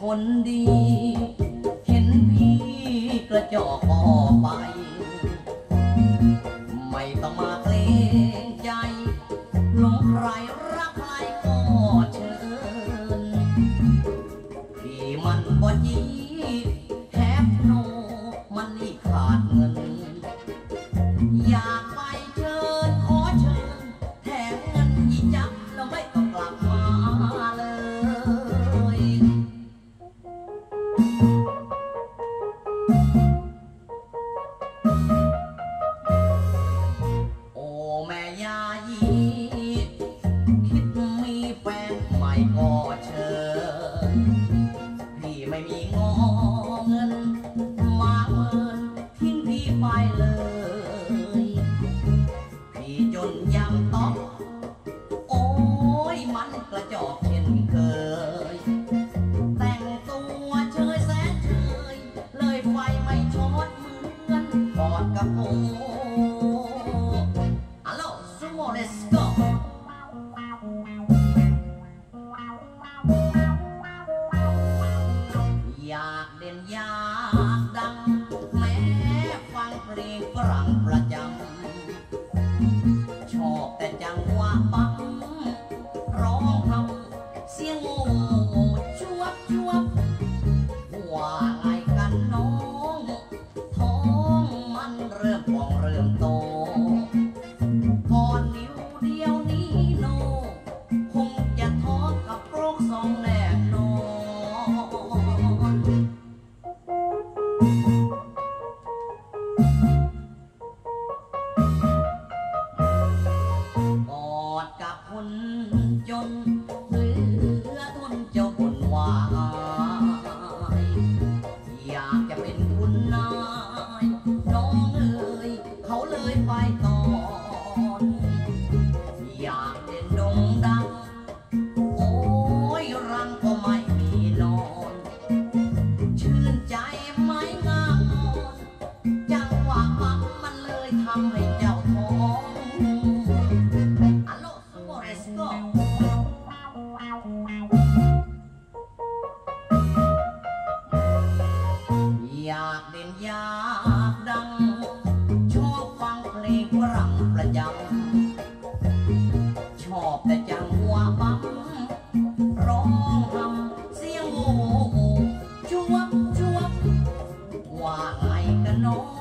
คนดี เห็นพี่กระจอกออกไป ไม่ต้องมาเกรงใจหลงใครรักใครก็เชิญ พี่มันบ่ยีแฮปโนมันนี่ขาดเงิน ใหม่ก็เชิญพี่ไม่มีงอเงิน มาเมินทิ้งพี่ไปเลย พี่จนยำต้อง ด่นอยากดัง แม้ฟังเพลงฝรั่งประจำ ชอบแต่จังหวะบัง ร้องทำเสียงโง่ชวบชวบว่าไงกันน้อง ท้องมันเริ่มพองเริ่มโตก่อนนิ้วเดียว ง